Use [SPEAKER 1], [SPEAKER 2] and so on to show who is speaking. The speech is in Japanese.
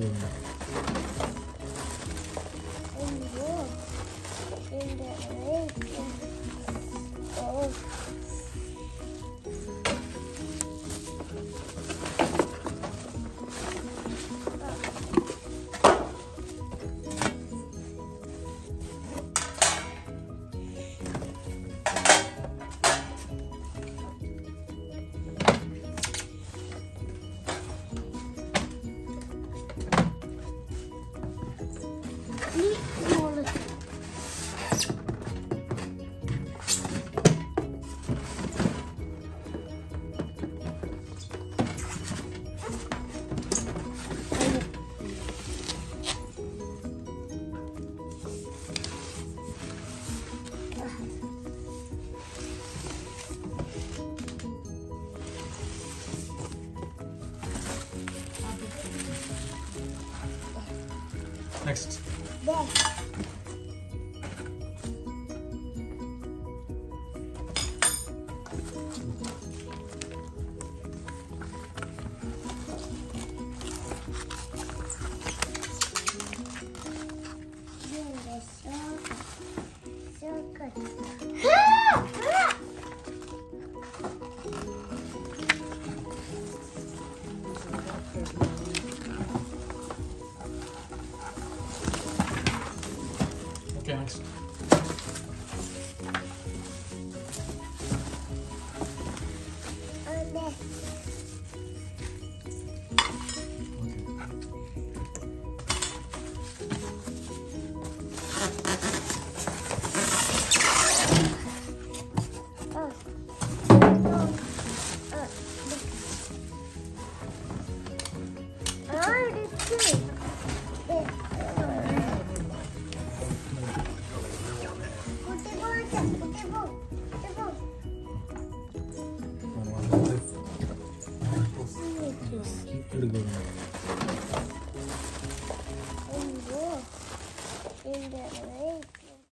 [SPEAKER 1] 된 다.
[SPEAKER 2] 응, 뭐? 근 데.
[SPEAKER 3] Next.
[SPEAKER 2] This.
[SPEAKER 3] Jackson.
[SPEAKER 2] Thank
[SPEAKER 1] you.